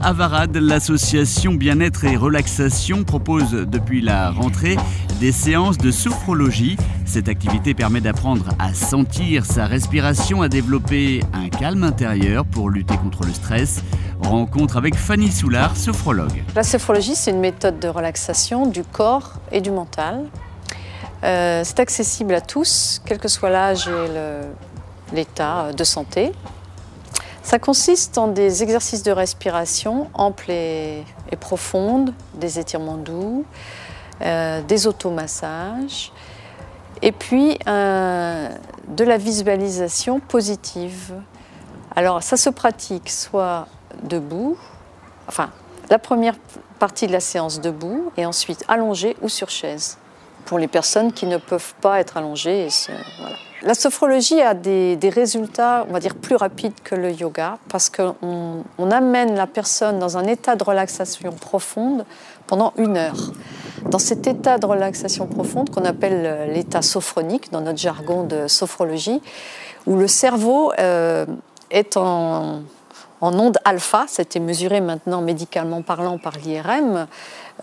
Avarad, l'association Bien-être et Relaxation propose depuis la rentrée des séances de sophrologie. Cette activité permet d'apprendre à sentir sa respiration, à développer un calme intérieur pour lutter contre le stress. Rencontre avec Fanny Soulard, sophrologue. La sophrologie, c'est une méthode de relaxation du corps et du mental. Euh, c'est accessible à tous, quel que soit l'âge et l'état de santé. Ça consiste en des exercices de respiration amples et, profondes, des étirements doux, euh, des automassages, et puis de la visualisation positive. Alors ça se pratique soit debout, enfin la première partie de la séance debout, et ensuite allongé ou sur chaise, pour les personnes qui ne peuvent pas être allongées. Et voilà. La sophrologie a des, résultats, on va dire, plus rapides que le yoga parce qu'on on amène la personne dans un état de relaxation profonde pendant une heure. Dans cet état de relaxation profonde qu'on appelle l'état sophronique dans notre jargon de sophrologie, où le cerveau euh, est en, en onde alpha, c'était mesuré maintenant médicalement parlant par l'IRM,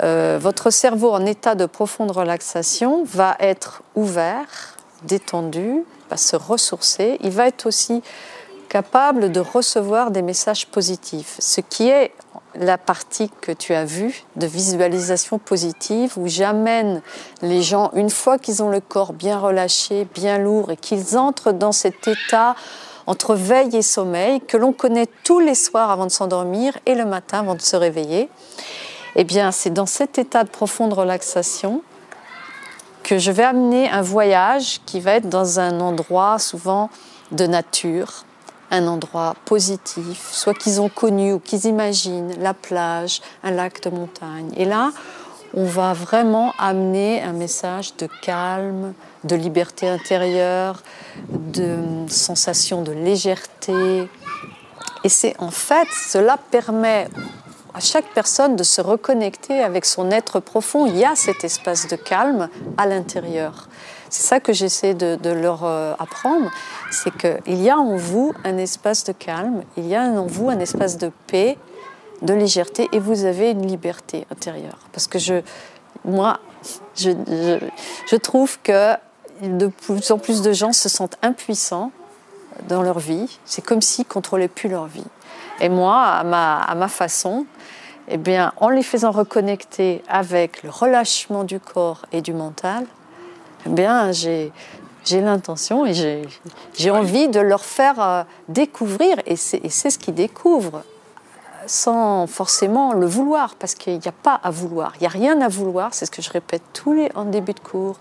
euh, votre cerveau en état de profonde relaxation va être ouvert, détendu, va se ressourcer. Il va être aussi capable de recevoir des messages positifs, ce qui est la partie que tu as vue de visualisation positive où j'amène les gens, une fois qu'ils ont le corps bien relâché, bien lourd et qu'ils entrent dans cet état entre veille et sommeil que l'on connaît tous les soirs avant de s'endormir et le matin avant de se réveiller. Eh bien, c'est dans cet état de profonde relaxation que je vais amener un voyage qui va être dans un endroit souvent de nature, un endroit positif, soit qu'ils ont connu ou qu'ils imaginent, la plage, un lac de montagne. Et là, on va vraiment amener un message de calme, de liberté intérieure, de sensation de légèreté. Et c'est en fait, cela permet à chaque personne de se reconnecter avec son être profond. Il y a cet espace de calme à l'intérieur. C'est ça que j'essaie de, leur euh, apprendre, c'est qu'il y a en vous un espace de calme, il y a en vous un espace de paix, de légèreté, et vous avez une liberté intérieure. Parce que je, moi, je, je trouve que de plus en plus de gens se sentent impuissants dans leur vie. C'est comme s'ils contrôlaient plus leur vie. Et moi, à ma, à ma façon, eh bien, en les faisant reconnecter avec le relâchement du corps et du mental, eh bien, j'ai, j'ai l'intention et j'ai, envie de leur faire euh, découvrir, et c'est, et c'est ce qu'ils découvrent, sans forcément le vouloir, parce qu'il n'y a pas à vouloir, il n'y a rien à vouloir, c'est ce que je répète tous les en début de cours.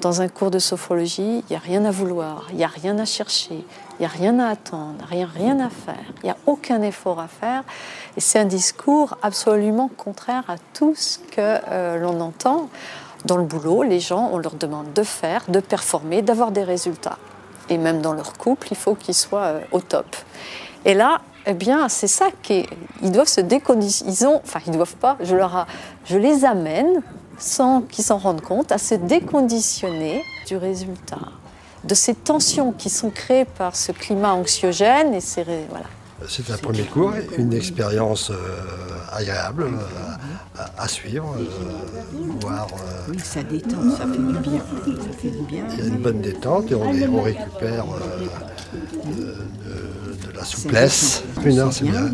Dans un cours de sophrologie, il n'y a rien à vouloir, il n'y a rien à chercher, il n'y a rien à attendre, rien, rien à faire, il n'y a aucun effort à faire. Et c'est un discours absolument contraire à tout ce que euh, l'on entend. Dans le boulot, les gens, on leur demande de faire, de performer, d'avoir des résultats. Et même dans leur couple, il faut qu'ils soient euh, au top. Et là, eh bien, c'est ça qu'ils doivent se déconditionner. Enfin, ils doivent pas. Je les amène sans qu'ils s'en rendent compte à se déconditionner du résultat de ces tensions qui sont créées par ce climat anxiogène. Et c'est voilà. C'est un premier cours, une expérience euh, agréable euh, à, suivre, euh, voir. oui, ça détend, ça fait du bien. Ça fait du bien. Il y a une bonne détente et on, on récupère de, la souplesse. Une heure, c'est bien.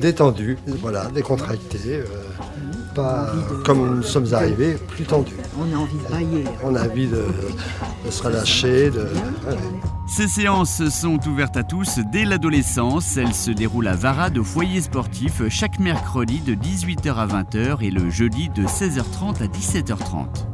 détendu, voilà, décontracté pas comme nous sommes arrivés, plus tendu. On a envie de bailler. On a envie de, se relâcher. De... Ces séances sont ouvertes à tous dès l'adolescence. Elles se déroulent à Varade au foyer sportif chaque mercredi de 18h à 20h et le jeudi de 16h30 à 17h30.